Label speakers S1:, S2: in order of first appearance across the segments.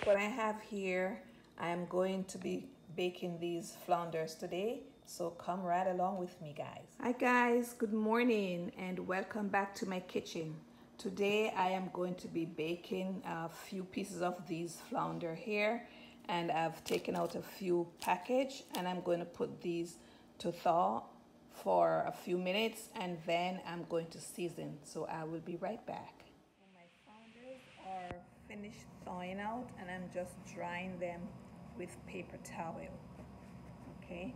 S1: look what I have here. I am going to be baking these flounders today. So come right along with me guys. Hi guys, good morning and welcome back to my kitchen. Today I am going to be baking a few pieces of these flounder here and I've taken out a few package and I'm going to put these to thaw for a few minutes and then I'm going to season. So I will be right back. My flounders are finished thawing out and I'm just drying them with paper towel. Okay.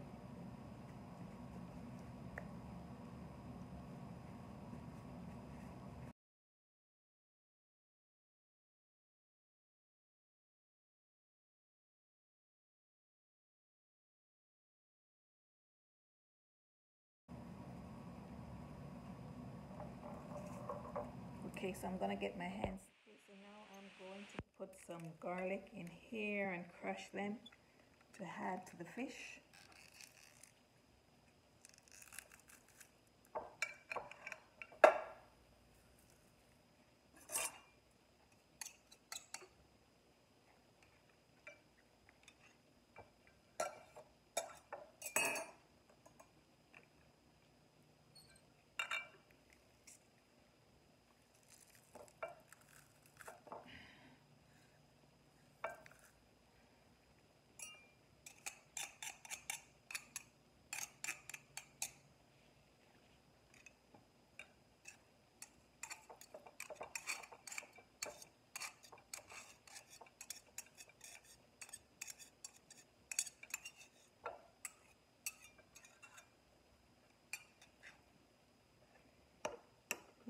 S1: Okay, so I'm gonna get my hands. Okay, so now I'm going to put some garlic in here and crush them to add to the fish.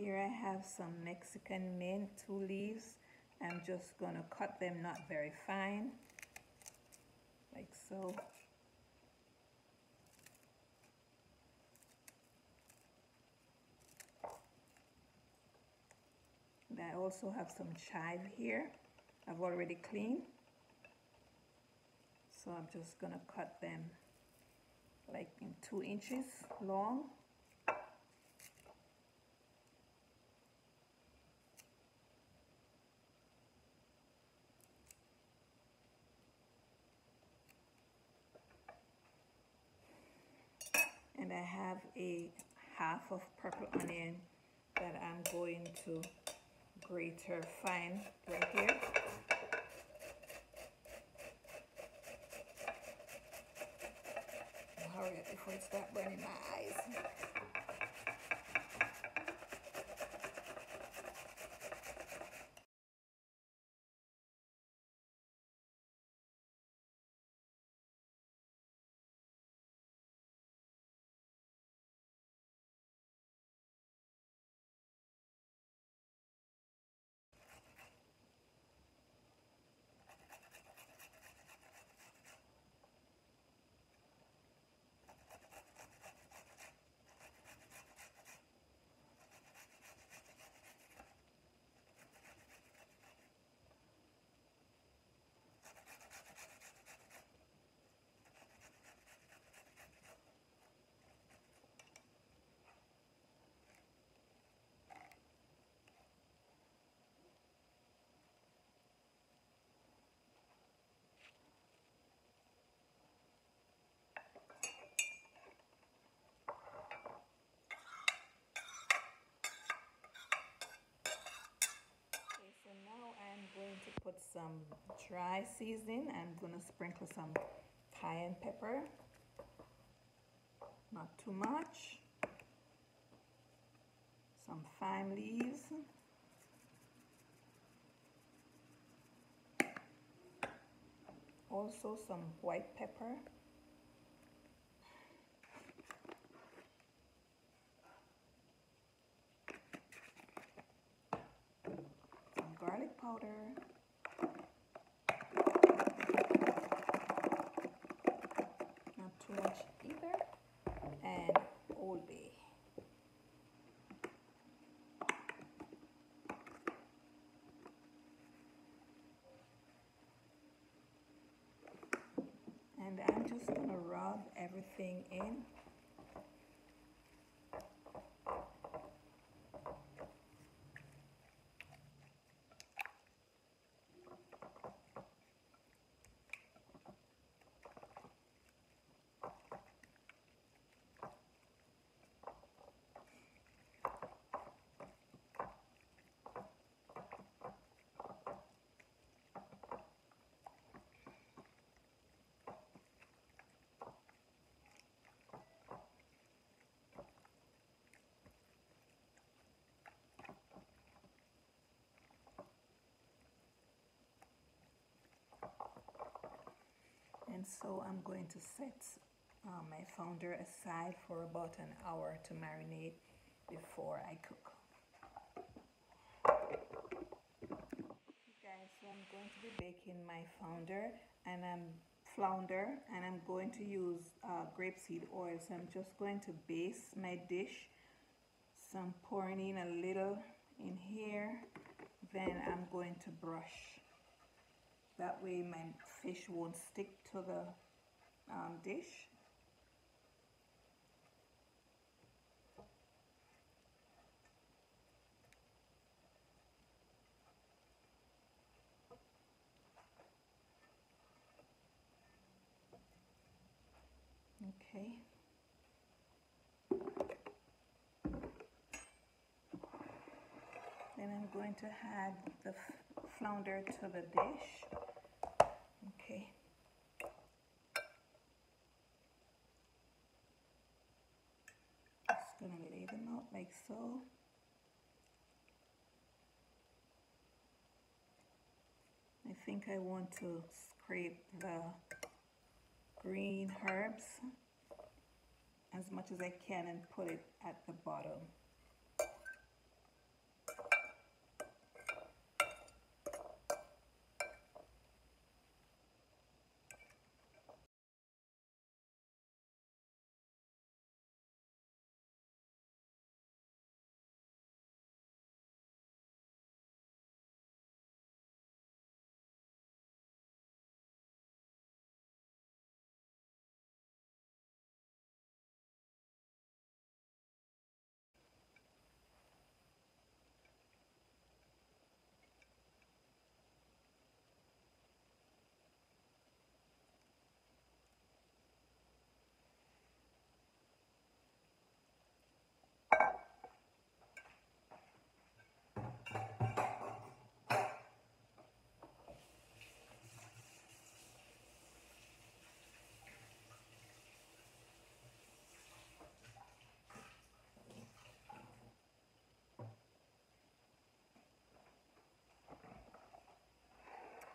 S1: Here I have some Mexican mint, two leaves. I'm just going to cut them not very fine, like so. And I also have some chive here. I've already cleaned. So I'm just going to cut them like in two inches long. and I have a half of purple onion that I'm going to grate her fine right here. Hurry up before it starts burning my eyes. Put some dry seasoning. I'm to sprinkle some cayenne pepper. Not too much. Some thyme leaves. Also some white pepper. Some garlic powder. And I'm just to rub everything in So I'm going to set um, my flounder aside for about an hour to marinate before I cook. guys, so I'm going to be baking my flounder and I'm flounder and I'm going to use uh, grapeseed oil. So I'm just going to base my dish. So I'm pouring in a little in here. Then I'm going to brush. That way my fish won't stick to the um, dish. Okay. Then I'm going to add the flounder to the dish. Okay. Just gonna lay them out like so. I think I want to scrape the green herbs as much as I can and put it at the bottom.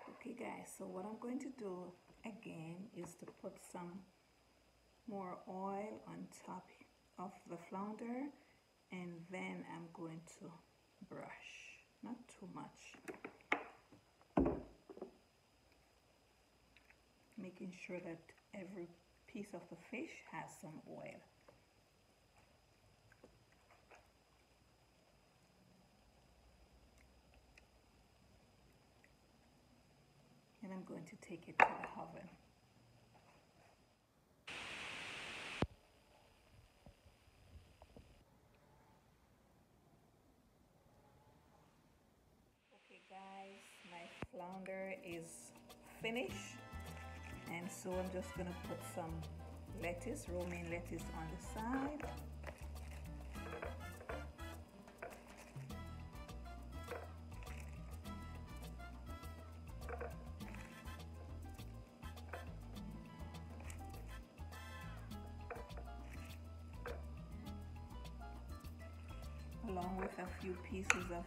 S1: okay guys so what I'm going to do again is to put some more oil on top of the flounder and then I'm going to brush. Not too much. Making sure that every piece of the fish has some oil I'm going to take it to the oven. Okay guys, my flounder is finished and so I'm just gonna put some lettuce, romaine lettuce on the side along with a few pieces of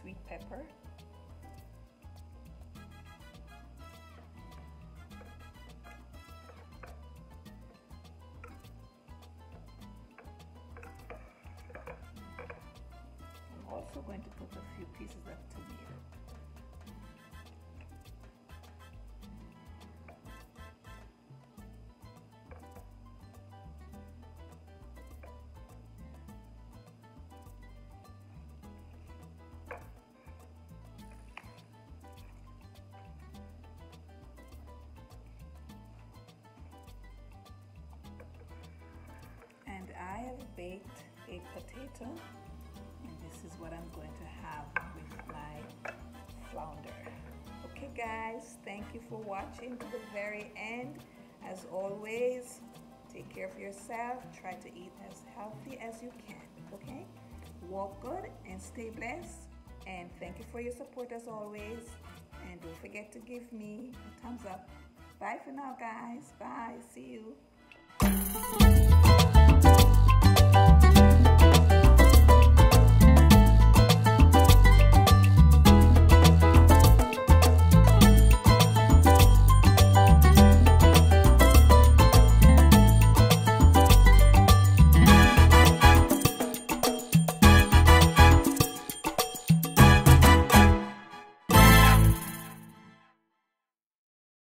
S1: sweet pepper. I'm also going to put a few pieces of tomato. Have baked a potato and this is what I'm going to have with my flounder. Okay guys, thank you for watching to the very end. As always, take care of yourself. Try to eat as healthy as you can, okay? Walk good and stay blessed. And thank you for your support as always. And don't forget to give me a thumbs up. Bye for now, guys. Bye. See you.